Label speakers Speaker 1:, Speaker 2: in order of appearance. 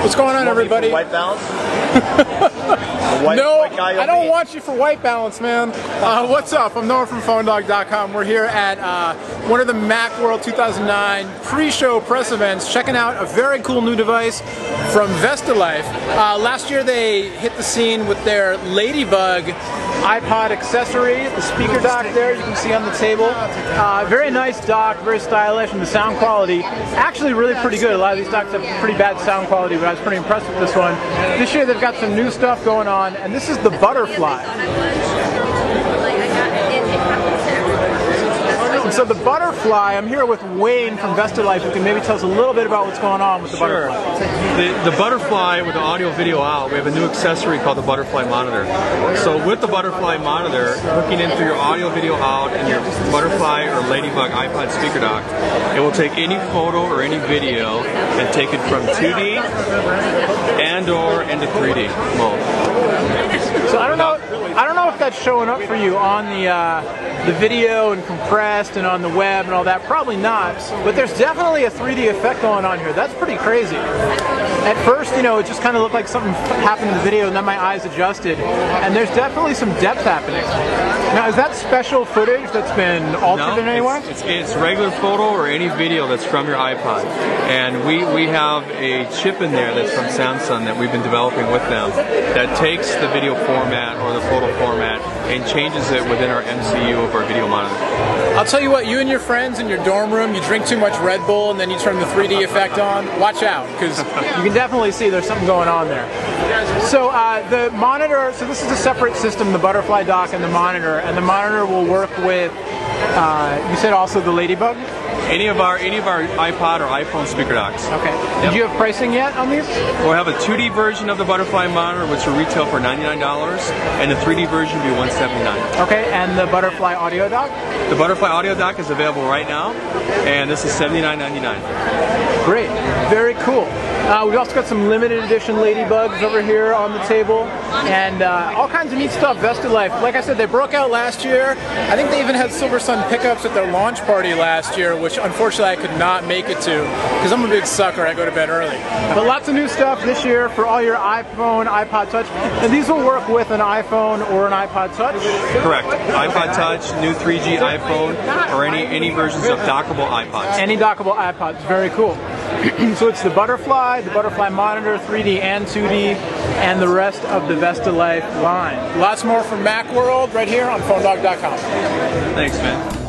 Speaker 1: What's going on, everybody?
Speaker 2: White balance? white,
Speaker 1: no,
Speaker 2: white
Speaker 1: I don't want you for white balance, man. Uh, what's up? I'm Noah from PhoneDog.com. We're here at uh, one of the Macworld 2009 pre-show press events, checking out a very cool new device from VestaLife. Uh, last year they hit the scene with their Ladybug iPod accessory, the speaker dock there you can see on the table. Uh, very nice dock, very stylish, and the sound quality actually really pretty good. A lot of these docks have pretty bad sound quality, but I was pretty impressed with this one. This year they've got some new stuff going on, and this is the Butterfly. So the butterfly, I'm here with Wayne from VestaLife who can maybe tell us a little bit about what's going on with the
Speaker 3: sure.
Speaker 1: butterfly.
Speaker 3: The, the butterfly with the audio video out, we have a new accessory called the butterfly monitor. So with the butterfly monitor, hooking into your audio video out and your butterfly or ladybug iPod speaker dock, it will take any photo or any video and take it from 2D and or into 3D mode.
Speaker 1: So I don't know I don't know if that's showing up for you on the uh, the video and compressed and on the web and all that. Probably not. But there's definitely a 3D effect going on here. That's pretty crazy. At first, you know, it just kind of looked like something happened in the video, and then my eyes adjusted. And there's definitely some depth happening. Now, is that special footage that's been altered
Speaker 3: no,
Speaker 1: in any way?
Speaker 3: It's, it's, regular photo or any video that's from your iPod. And we, we have a chip in there that's from Samsung that we've been developing with them that takes the video format or the photo format and changes it within our MCU of our video monitor.
Speaker 1: I'll tell you what, you and your friends in your dorm room, you drink too much Red Bull and then you turn the 3D effect on, watch out, because you can definitely see there's something going on there. So uh, the monitor, so this is a separate system, the butterfly dock and the monitor, and the monitor will work with, uh, you said also the Ladybug?
Speaker 3: Any of our any of our iPod or iPhone speaker docks.
Speaker 1: Okay. Yep. Did you have pricing yet on these?
Speaker 3: We'll have a 2D version of the Butterfly monitor, which will retail for $99, and the 3D version will be 179.
Speaker 1: Okay, and the Butterfly audio dock?
Speaker 3: The Butterfly audio dock is available right now, and this is $79.99.
Speaker 1: Great. Very cool. Uh, we've also got some limited edition ladybugs over here on the table, and uh, all kinds of neat stuff. VestaLife, like I said, they broke out last year. I think they even had Silversun Pickups at their launch party last year, which unfortunately I could not make it to because I'm a big sucker. I go to bed early. But lots of new stuff this year for all your iPhone, iPod Touch, and these will work with an iPhone or an iPod Touch.
Speaker 3: Correct. iPod Touch, new 3G iPhone, or any any versions of dockable iPods.
Speaker 1: Any dockable iPods. Very cool. so it's the Butterfly, the Butterfly Monitor, 3D and 2D, and the rest of the VestaLife line. Lots more from Macworld right here on PhoneDog.com.
Speaker 3: Thanks, man.